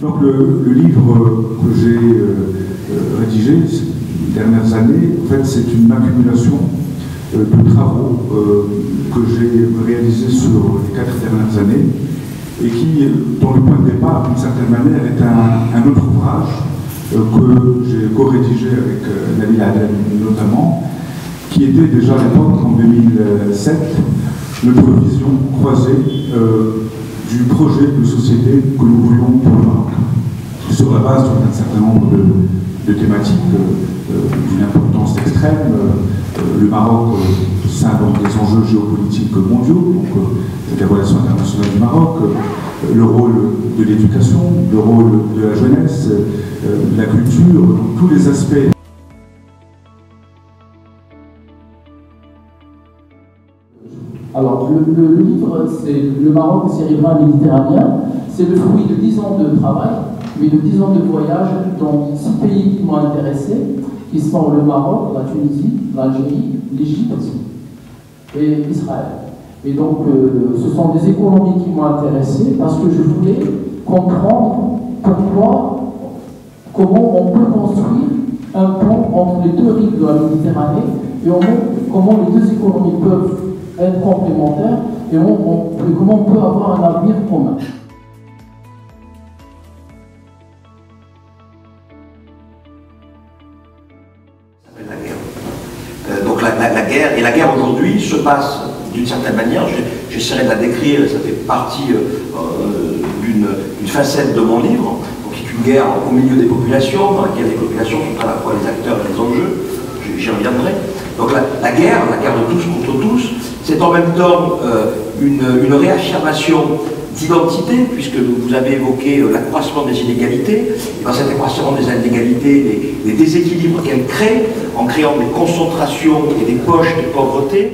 Donc le, livre que j'ai euh, rédigé ces dernières années, en fait, c'est une accumulation euh, de travaux euh, que j'ai réalisés sur les quatre dernières années et qui, dont le point de départ, d'une certaine manière, est un, autre ouvrage que j'ai co-rédigé avec Nabil Adel notamment, qui était déjà à l'époque, en 2007, notre vision croisée euh, du projet de société que nous voulions sur la base d'un certain nombre de, thématiques euh, d'une importance extrême. Euh, le Maroc sein des enjeux géopolitiques mondiaux, donc les relations internationales du Maroc, le rôle de l'éducation, le rôle de la jeunesse, la culture, tous les aspects. Alors, le, le livre, c'est Le Maroc et ses riverains méditerranéens. C'est le fruit de 10 ans de travail, mais de 10 ans de voyage dans six pays qui m'ont intéressé, qui sont le Maroc, la Tunisie, l'Algérie, l'Égypte et Israël. Et donc, euh, ce sont des économies qui m'ont intéressé parce que je voulais comprendre pourquoi, comment on peut construire un pont entre les deux rives de la Méditerranée et comment les deux économies peuvent être complémentaires et on, on, comment on peut avoir un avenir commun. La, guerre, et la guerre aujourd'hui se passe d'une certaine manière, j'essaierai de la décrire, ça fait partie euh, d'une facette de mon livre, donc c'est une guerre au milieu des populations, dans laquelle les populations sont à la fois les acteurs et les enjeux, j'y reviendrai. Donc la, guerre, la guerre de tous contre tous, c'est en même temps euh, une, réaffirmation d'identité, puisque vous avez évoqué euh, l'accroissement des inégalités, et dans cet accroissement des inégalités, les, les déséquilibres qu'elle crée, en créant des concentrations et des poches de pauvreté,